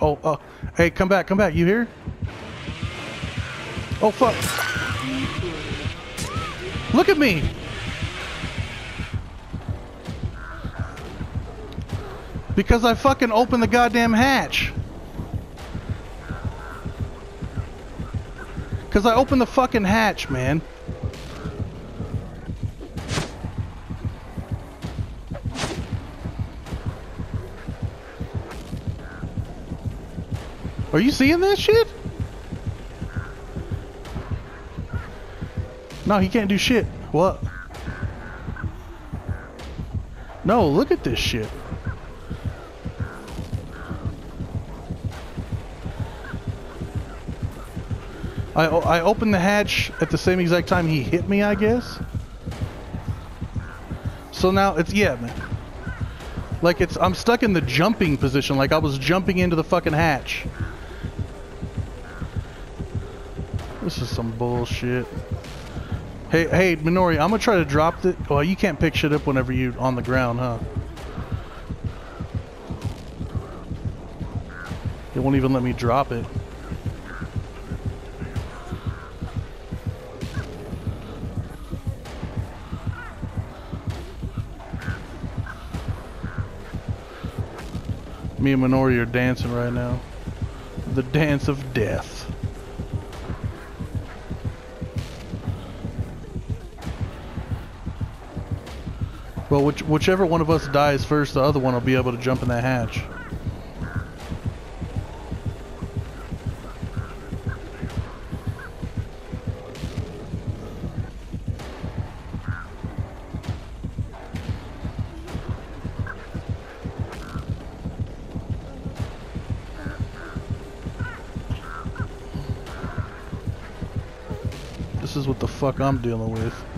Oh, uh, hey, come back, come back. You here? Oh, fuck. Look at me. Because I fucking opened the goddamn hatch. Because I opened the fucking hatch, man. Are you seeing that shit? No, he can't do shit. What? No, look at this shit. I, I opened the hatch at the same exact time he hit me, I guess. So now it's, yeah, man. Like it's, I'm stuck in the jumping position, like I was jumping into the fucking hatch. This is some bullshit. Hey, hey, Minori, I'm gonna try to drop it. Well, you can't pick shit up whenever you're on the ground, huh? It won't even let me drop it. Me and Minori are dancing right now. The dance of death. Well, which, whichever one of us dies first, the other one will be able to jump in that hatch. This is what the fuck I'm dealing with.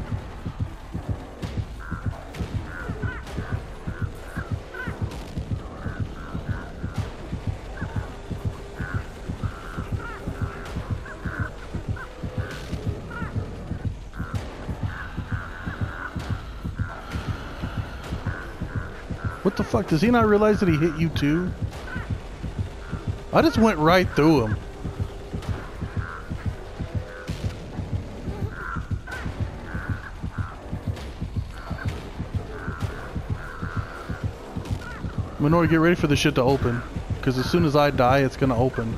What the fuck? Does he not realize that he hit you too? I just went right through him. Minori, get ready for the shit to open. Because as soon as I die, it's gonna open.